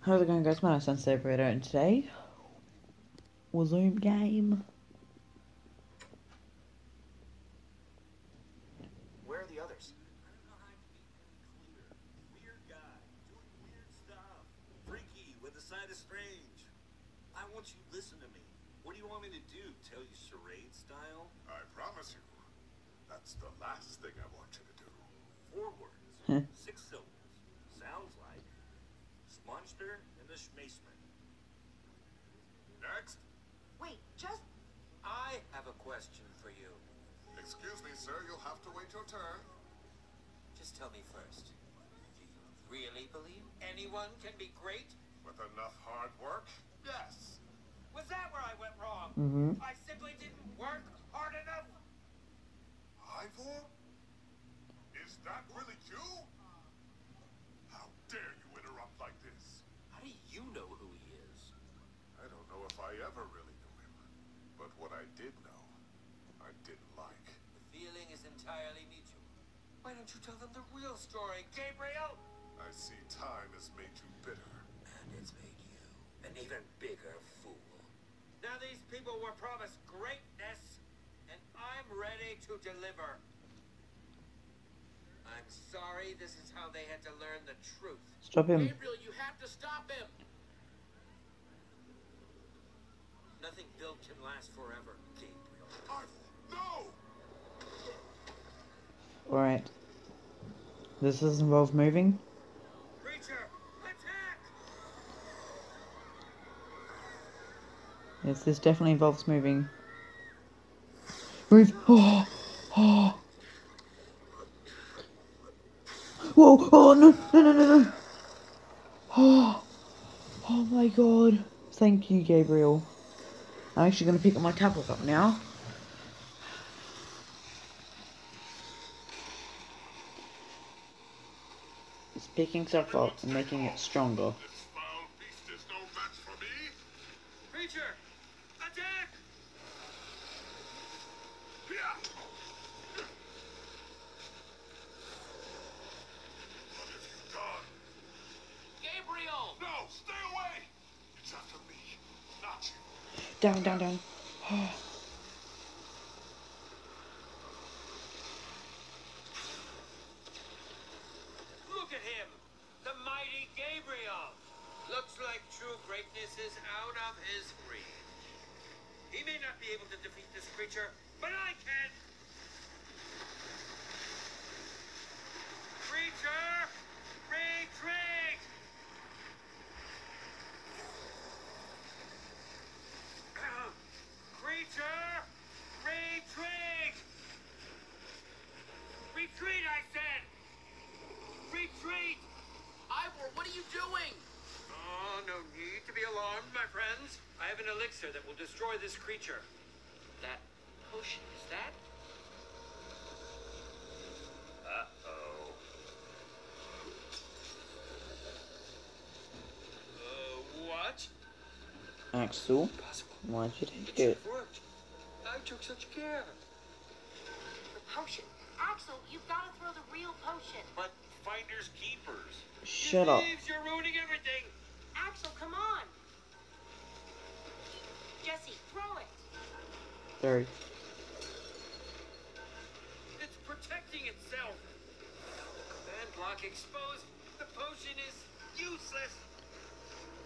How's it going guys? My name's Sensi Burrito and today was Zoom game. Where are the others? I don't know how to be any. Weird guy, doing weird stuff. Freaky, with a side of strange. I want you to listen to me. What do you want me to do? Tell you charade style? I promise you, that's the last thing I want you to do. Four words. Six syllables. Sounds like Smonster and the Schmaceman. Next, Wait, just I have a question for you. excuse me, sir, you'll have to wait your turn. Just tell me first. Do you really believe anyone can be great? With enough hard work, yes. Was that where I went wrong? Mm-hmm. I simply didn't work hard enough. Ivor? Is that really you? How dare you interrupt like this? How do you know who he is? I don't know if I ever really knew him. But what I did know, I didn't like. The feeling is entirely mutual. Why don't you tell them the real story, Gabriel? I see time has made you bitter. And it's made you an even bigger fool. Now these people were promised greatness, and I'm ready to deliver. I'm sorry this is how they had to learn the truth. Stop him. Gabriel, you have to stop him. Nothing built can last forever, Gabriel. Ivor, no! Alright. This does involve moving. Creature, attack! Yes, this definitely involves moving. Move! Oh! Oh! Whoa! Oh no! No no no no! Oh! Oh my god! Thank you, Gabriel. I'm actually gonna pick up my tablet up now. It's picking stuff up and making it stronger. This foul beast is no match for me. Creature, attack! Here! What have you done? Gabriel! No, stay away! It's after me, not you. Down, down, down. Look at him! The mighty Gabriel! Looks like true greatness is out of his reach. He may not be able to defeat this creature, but I can! Creature! Retreat! Creature! Retreat! Retreat, I said! Retreat! Ivor, what are you doing? Oh, no need to be alarmed, my friends. I have an elixir that will destroy this creature. That potion, is that? Uh-oh. Uh, what? Axel, why'd you take It it? worked. I took such care. The potion. Axel, you've got to throw the real potion. But finders keepers. Shut you up. You're ruining everything. Axel, come on. Jesse, throw it. Sorry. It's protecting itself. Command block exposed. The potion is useless.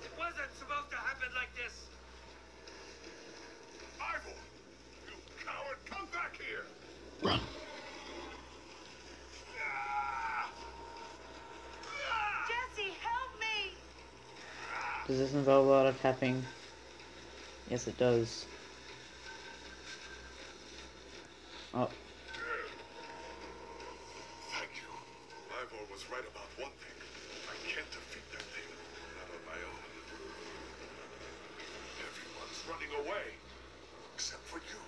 It wasn't supposed to happen like this. Ivor! You coward, come back here! Run. Jesse, help me. Does this involve a lot of tapping? Yes, it does. Oh, Thank you. Ivor was right about one thing. I can't defeat that thing. Not on my own. Everyone's running away. Except for you.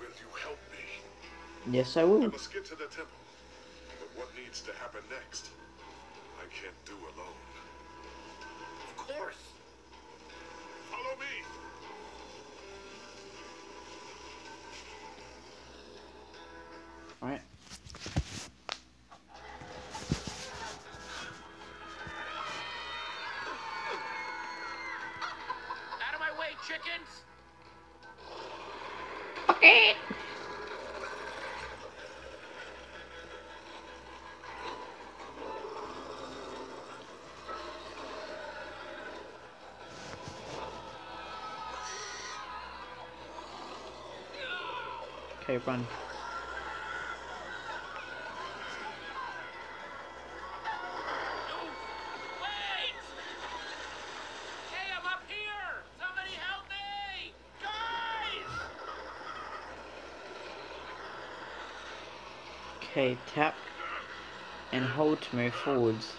Will you help me? yes, I I will. must get to the temple. But what needs to happen next? I can't do alone. Of course. Follow me! chickens? Okay. Okay, run. Okay, tap and hold to move forwards.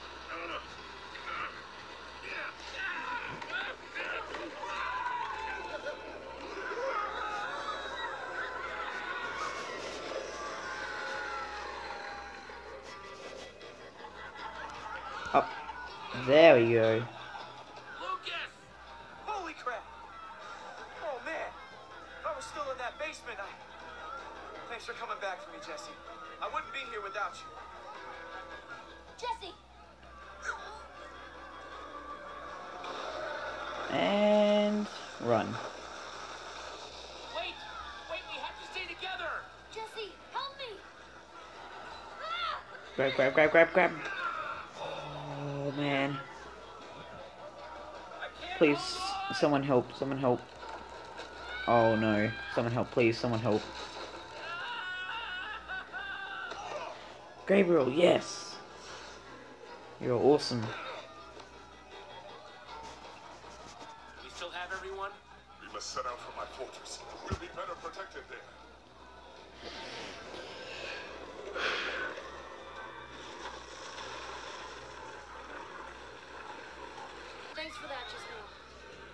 Up. There we go. Run. Wait! Wait, we have to stay together! Jesse, help me! Grab, grab, grab, grab, grab. Oh man. Please, someone help, someone help. Oh no. Someone help, please, someone help. Gabriel, yes! You're awesome. Must set out for my fortress. We'll be better protected there. Thanks for that just now.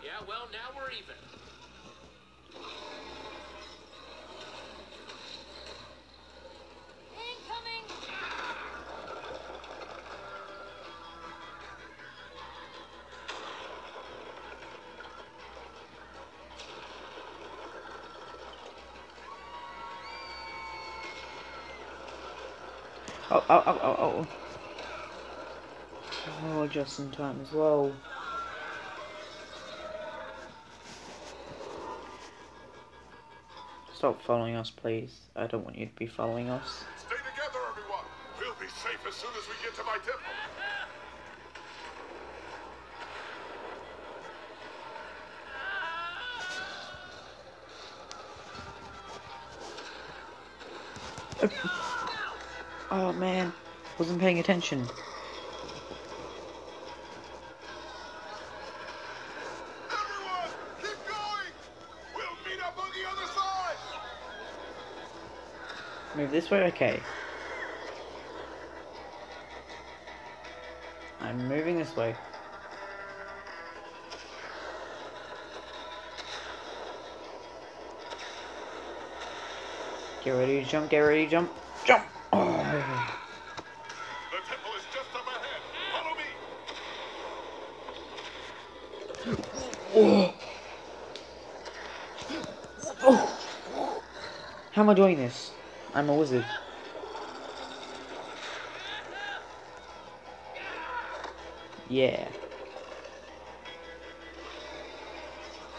Yeah, well, now we're even. Oh, oh, oh, oh, oh. Oh, just in time as well. Stop following us, please. I don't want you to be following us. Stay together, everyone. We'll be safe as soon as we get to my temple. Oh man, wasn't paying attention. Everyone, keep going. We'll meet up on the other side. Move this way, okay. I'm moving this way. Get ready to jump, get ready to jump. Jump! Just up ahead. Follow me. How am I doing this? I'm a wizard. Yeah.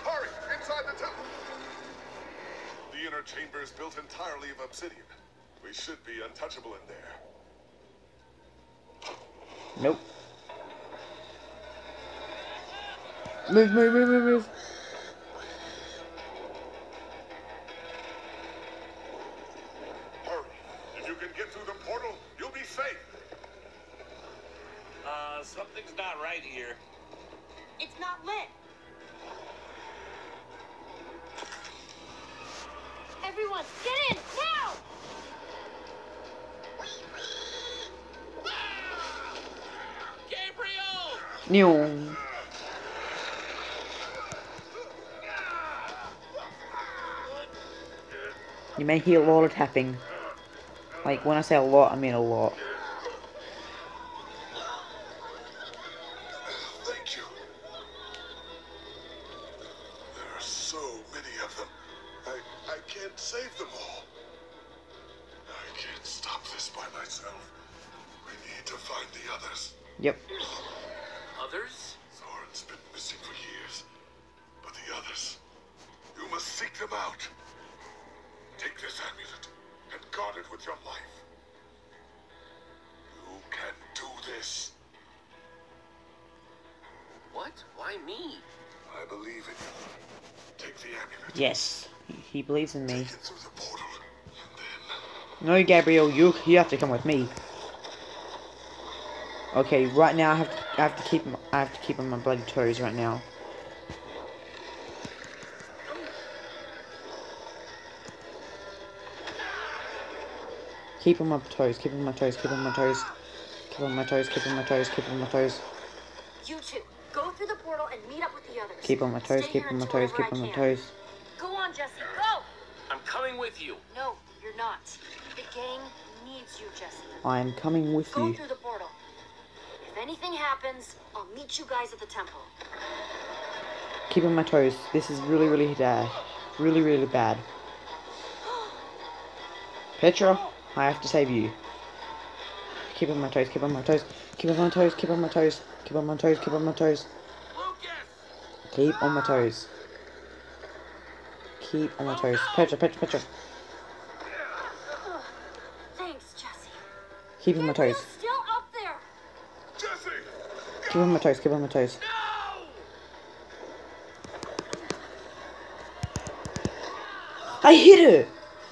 Hurry, inside the temple. The inner chamber is built entirely of obsidian. We should be untouchable in there. Nope. Move, move, move, move, move. Hurry. If you can get through the portal, you'll be safe. Uh, something's not right here. It's not lit. Everyone, get in now! Gabriel! You may hear a lot of tapping. Like, when I say a lot, I mean a lot. Thank you. There are so many of them. I I can't save them all. I can't stop this by myself. We need to find the others. Yep. Seek them out. Take this amulet and guard it with your life. You can do this. What? Why me? I believe in you. Take the amulet. Yes, he- he believes in me. Take it through the portal. And then No, Gabriel, you you have to come with me. Okay, right now I have to, I have to keep m- I have to keep on my bloody toes right now. Keep on my toes, keep on my toes, keep on my toes, keep on my toes, keep on my toes, keep on my toes, You two, go through the portal and meet up with the others. keep on my toes, Stay keep on my toes, keep on my toes. Go on, Jesse, go! I'm coming with you. No, you're not. The gang needs you, Jesse. I am coming with Go you. through the portal. If anything happens, I'll meet you guys at the temple. Keep on my toes. This is really, really bad. Really, really bad. Petra, I have to save you. Keep on my toes, keep on my toes, keep on my toes, keep on my toes, keep on my toes, keep on my toes, keep on my toes. Keep on my toes. Petra, Petra, Petra. Thanks, Jesse. Keep on my toes. Still up there. Jesse! Keep on my toes, keep on my toes. No! I hit it!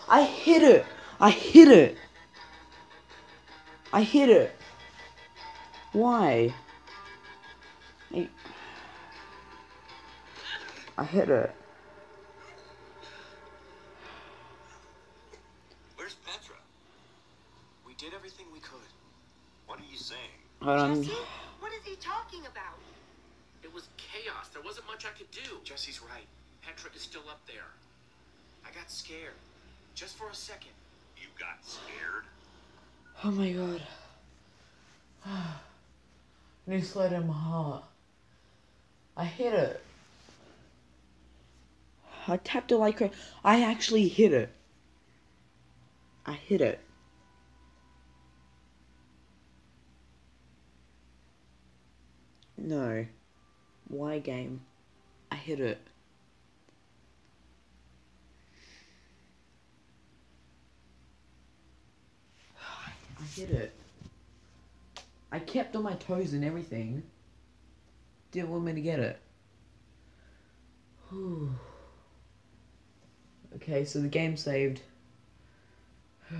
I hit it! I hit it! I hit it! Why? I, I hit it. Where's Petra? We did everything we could. What are you saying? Hold on. Jesse, what is he talking about? It was chaos. There wasn't much I could do. Jesse's right. Petra is still up there. I got scared. Just for a second. Got scared? Oh my god. New slide in my heart. I hit it. I tapped it like I actually hit it. I hit it. No. Why game? I hit it. Hit it. I kept on my toes and everything. Didn't want me to get it. Okay, so the game saved.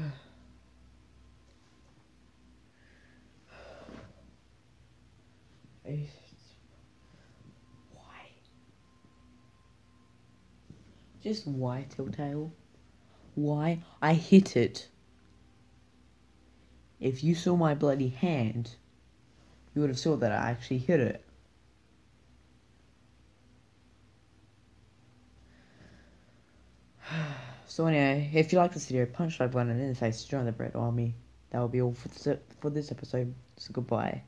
Why? Just why, Telltale? Why? I hit it. If you saw my bloody hand, you would have saw that I actually hit it. So anyway, if you like this video, punch like button in the face to join the Bread Army. That will be all for this, for this episode. So goodbye.